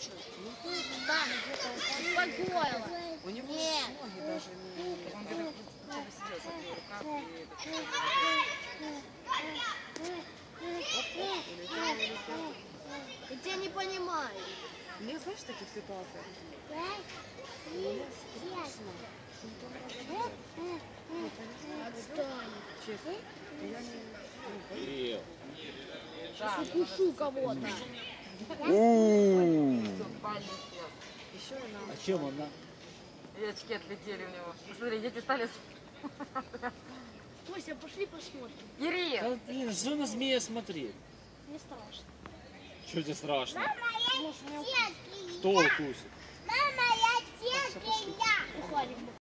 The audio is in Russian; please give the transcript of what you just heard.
кручу. Там где-то успокоила. У него Нет. ноги даже не... Он где-то где сидел с одной рукав и... Я тебя не понимаю. Мне знаешь в таких ситуациях? Отстань. Честно. Я не... Да, Укушу кого-то. У. еще и нам... А чем она? И очки отлетели у него. Посмотри, дети стали... Тося, пошли посмотрим. Кирилл! Да, блин, что на змея смотреть? Не страшно. Что тебе страшно? У меня Кто укусит?